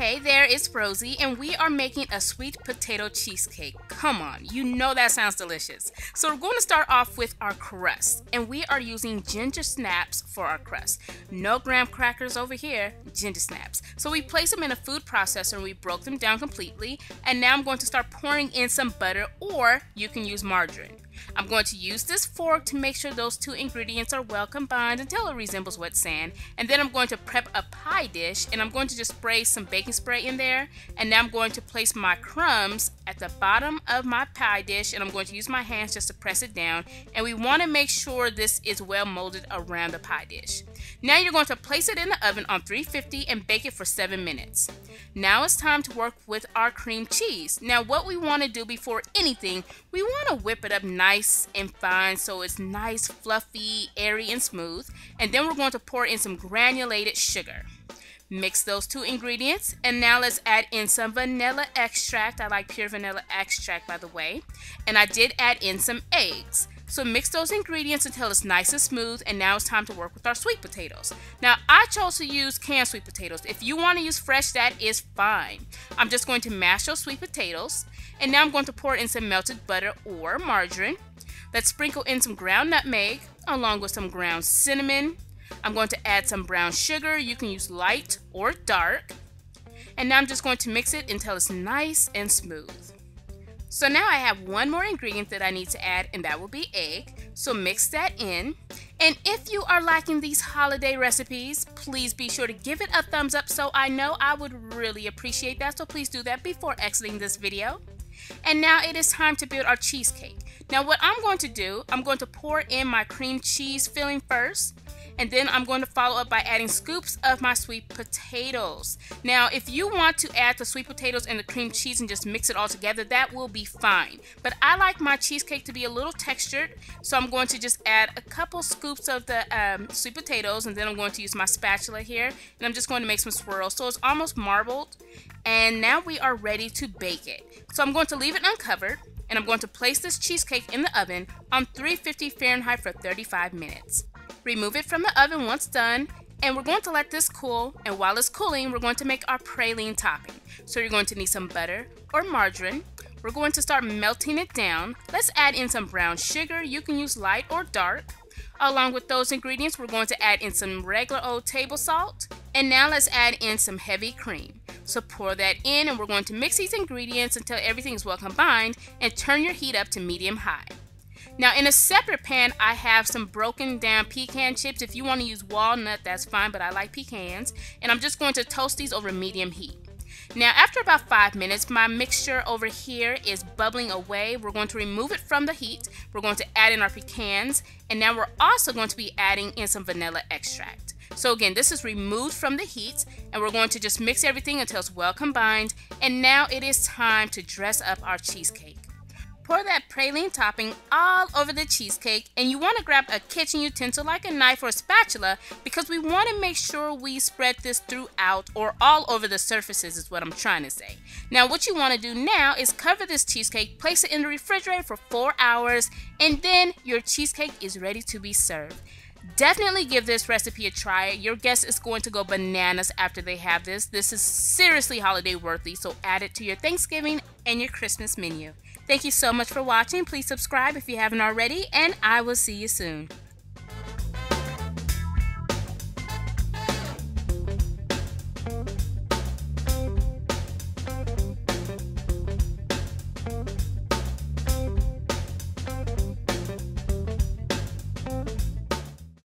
Hey there, it's Rosie, and we are making a sweet potato cheesecake. Come on, you know that sounds delicious. So, we're going to start off with our crust, and we are using ginger snaps for our crust. No graham crackers over here, ginger snaps. So, we place them in a food processor and we broke them down completely. And now I'm going to start pouring in some butter, or you can use margarine. I'm going to use this fork to make sure those two ingredients are well combined until it resembles wet sand. And then I'm going to prep a pie dish and I'm going to just spray some baking spray in there. And now I'm going to place my crumbs at the bottom of my pie dish and I'm going to use my hands just to press it down. And we want to make sure this is well molded around the pie dish. Now you're going to place it in the oven on 350 and bake it for 7 minutes. Now it's time to work with our cream cheese. Now what we want to do before anything, we want to whip it up nice and fine so it's nice, fluffy, airy, and smooth. And then we're going to pour in some granulated sugar. Mix those two ingredients and now let's add in some vanilla extract. I like pure vanilla extract by the way. And I did add in some eggs. So mix those ingredients until it's nice and smooth and now it's time to work with our sweet potatoes. Now I chose to use canned sweet potatoes. If you want to use fresh that is fine. I'm just going to mash those sweet potatoes and now I'm going to pour in some melted butter or margarine. Let's sprinkle in some ground nutmeg along with some ground cinnamon I'm going to add some brown sugar. You can use light or dark. And now I'm just going to mix it until it's nice and smooth. So now I have one more ingredient that I need to add and that will be egg. So mix that in. And if you are liking these holiday recipes, please be sure to give it a thumbs up so I know I would really appreciate that. So please do that before exiting this video. And now it is time to build our cheesecake. Now what I'm going to do, I'm going to pour in my cream cheese filling first and then I'm going to follow up by adding scoops of my sweet potatoes. Now, if you want to add the sweet potatoes and the cream cheese and just mix it all together, that will be fine. But I like my cheesecake to be a little textured, so I'm going to just add a couple scoops of the um, sweet potatoes, and then I'm going to use my spatula here, and I'm just going to make some swirls. So it's almost marbled, and now we are ready to bake it. So I'm going to leave it uncovered, and I'm going to place this cheesecake in the oven on 350 Fahrenheit for 35 minutes. Remove it from the oven once done and we're going to let this cool and while it's cooling we're going to make our praline topping. So you're going to need some butter or margarine. We're going to start melting it down. Let's add in some brown sugar. You can use light or dark. Along with those ingredients we're going to add in some regular old table salt. And now let's add in some heavy cream. So pour that in and we're going to mix these ingredients until everything is well combined and turn your heat up to medium high. Now in a separate pan, I have some broken down pecan chips. If you want to use walnut, that's fine, but I like pecans. And I'm just going to toast these over medium heat. Now after about five minutes, my mixture over here is bubbling away. We're going to remove it from the heat. We're going to add in our pecans. And now we're also going to be adding in some vanilla extract. So again, this is removed from the heat and we're going to just mix everything until it's well combined. And now it is time to dress up our cheesecake. Pour that praline topping all over the cheesecake and you want to grab a kitchen utensil like a knife or a spatula because we want to make sure we spread this throughout or all over the surfaces is what I'm trying to say. Now what you want to do now is cover this cheesecake, place it in the refrigerator for 4 hours and then your cheesecake is ready to be served. Definitely give this recipe a try. Your guest is going to go bananas after they have this. This is seriously holiday worthy, so add it to your Thanksgiving and your Christmas menu. Thank you so much for watching. Please subscribe if you haven't already, and I will see you soon.